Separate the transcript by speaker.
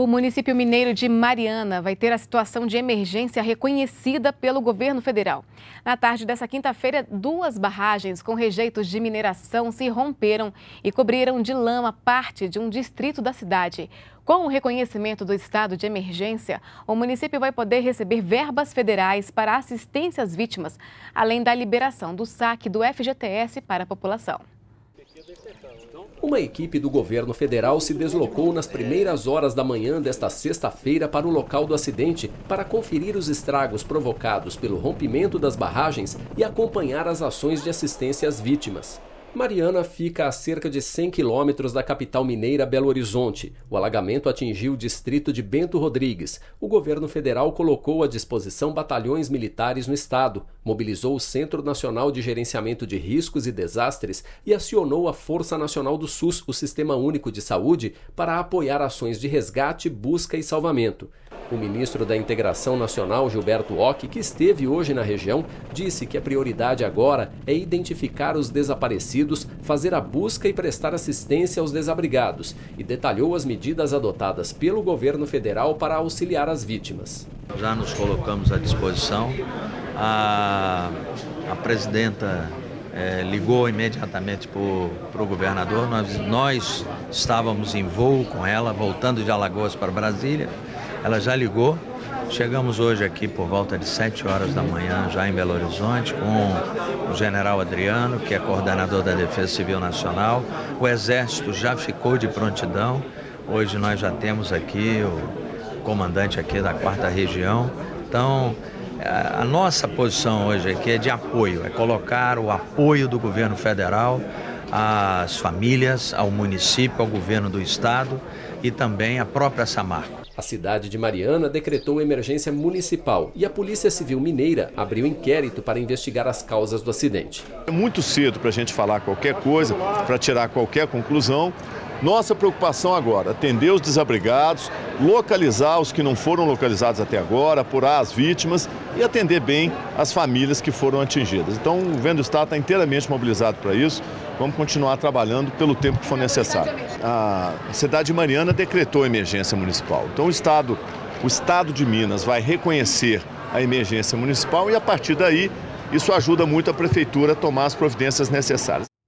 Speaker 1: O município mineiro de Mariana vai ter a situação de emergência reconhecida pelo governo federal. Na tarde dessa quinta-feira, duas barragens com rejeitos de mineração se romperam e cobriram de lama parte de um distrito da cidade. Com o reconhecimento do estado de emergência, o município vai poder receber verbas federais para assistência às vítimas, além da liberação do saque do FGTS para a população.
Speaker 2: Uma equipe do governo federal se deslocou nas primeiras horas da manhã desta sexta-feira para o local do acidente para conferir os estragos provocados pelo rompimento das barragens e acompanhar as ações de assistência às vítimas. Mariana fica a cerca de 100 quilômetros da capital mineira Belo Horizonte. O alagamento atingiu o distrito de Bento Rodrigues. O governo federal colocou à disposição batalhões militares no estado, mobilizou o Centro Nacional de Gerenciamento de Riscos e Desastres e acionou a Força Nacional do SUS, o Sistema Único de Saúde, para apoiar ações de resgate, busca e salvamento. O ministro da Integração Nacional, Gilberto Ock, que esteve hoje na região, disse que a prioridade agora é identificar os desaparecidos, fazer a busca e prestar assistência aos desabrigados e detalhou as medidas adotadas pelo governo federal para auxiliar as vítimas.
Speaker 3: Já nos colocamos à disposição. A, a presidenta é, ligou imediatamente para o governador. Nós, nós estávamos em voo com ela, voltando de Alagoas para Brasília ela já ligou. Chegamos hoje aqui por volta de 7 horas da manhã, já em Belo Horizonte, com o general Adriano, que é coordenador da Defesa Civil Nacional. O Exército já ficou de prontidão. Hoje nós já temos aqui o comandante aqui da quarta região. Então, a nossa posição hoje aqui é de apoio, é colocar o apoio do governo federal às famílias, ao município, ao governo do estado e também à própria Samarco.
Speaker 2: A cidade de Mariana decretou emergência municipal e a Polícia Civil Mineira abriu inquérito para investigar as causas do acidente.
Speaker 4: É muito cedo para a gente falar qualquer coisa, para tirar qualquer conclusão. Nossa preocupação agora, atender os desabrigados, localizar os que não foram localizados até agora, apurar as vítimas e atender bem as famílias que foram atingidas. Então, o governo do Estado está inteiramente mobilizado para isso. Vamos continuar trabalhando pelo tempo que for necessário. A cidade de Mariana decretou emergência municipal. Então, o Estado, o Estado de Minas vai reconhecer a emergência municipal e, a partir daí, isso ajuda muito a Prefeitura a tomar as providências necessárias.